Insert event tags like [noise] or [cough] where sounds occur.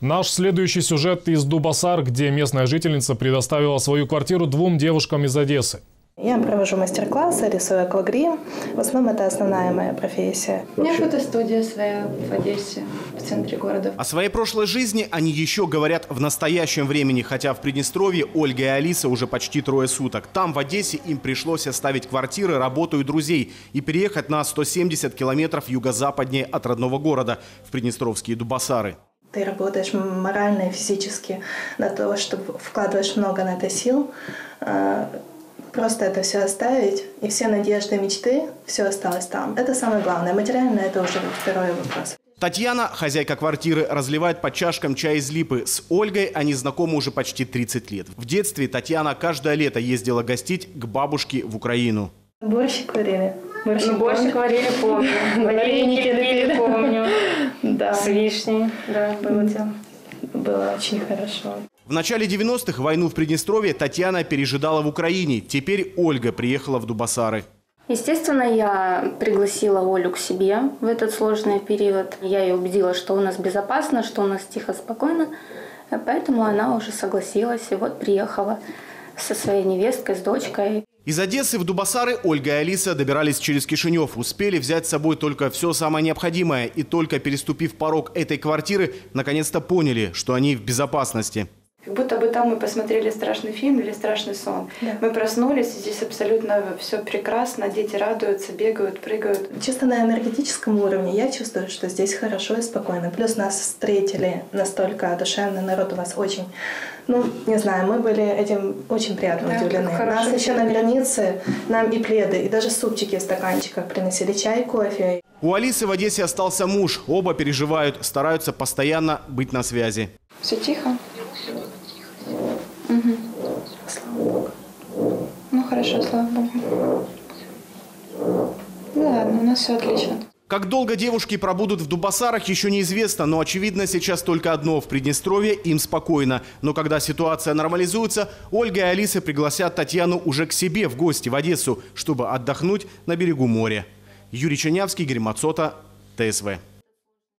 Наш следующий сюжет из Дубасар, где местная жительница предоставила свою квартиру двум девушкам из Одессы. Я провожу мастер-классы, рисую аквагрим. В основном это основная моя профессия. У меня фотостудия своя в Одессе, в центре города. О своей прошлой жизни они еще говорят в настоящем времени, хотя в Приднестровье Ольга и Алиса уже почти трое суток. Там, в Одессе, им пришлось оставить квартиры, работу и друзей и переехать на 170 километров юго-западнее от родного города, в Приднестровские Дубасары. Ты работаешь морально и физически для того, чтобы вкладываешь много на это сил. Просто это все оставить, и все надежды, мечты, все осталось там. Это самое главное. Материально это уже второй вопрос. Татьяна, хозяйка квартиры, разливает по чашкам чай из липы. С Ольгой они знакомы уже почти 30 лет. В детстве Татьяна каждое лето ездила гостить к бабушке в Украину. Борщик варили. Борщик, ну, борщик варили, помню. [laughs] Вареники лепили, помню. Да. С вишней, да, было дело. Было очень хорошо. В начале 90-х войну в Приднестровье Татьяна пережидала в Украине. Теперь Ольга приехала в Дубасары. Естественно, я пригласила Олю к себе в этот сложный период. Я ее убедила, что у нас безопасно, что у нас тихо, спокойно. Поэтому она уже согласилась и вот приехала со своей невесткой, с дочкой. Из Одессы в Дубасары Ольга и Алиса добирались через Кишинев. Успели взять с собой только все самое необходимое. И только переступив порог этой квартиры, наконец-то поняли, что они в безопасности. Как будто бы там мы посмотрели страшный фильм или страшный сон. Да. Мы проснулись, и здесь абсолютно все прекрасно, дети радуются, бегают, прыгают. Чисто на энергетическом уровне я чувствую, что здесь хорошо и спокойно. Плюс нас встретили настолько душевно, народ у вас очень... Ну, не знаю, мы были этим очень приятно Да, удивлены. Нас еще на границе, нам и пледы, и даже супчики в стаканчиках приносили, чай, кофе. У Алисы в Одессе остался муж. Оба переживают, стараются постоянно быть на связи. Все тихо? Слава Богу. Ну хорошо, слава богу. Ну ладно, у нас все отлично. Как долго девушки пробудут в Дубасарах, еще неизвестно, но очевидно сейчас только одно – в Приднестровье им спокойно. Но когда ситуация нормализуется, Ольга и Алиса пригласят Татьяну уже к себе в гости в Одессу, чтобы отдохнуть на берегу моря. Юрий Чернявский, Игорь Мацота, ТСВ.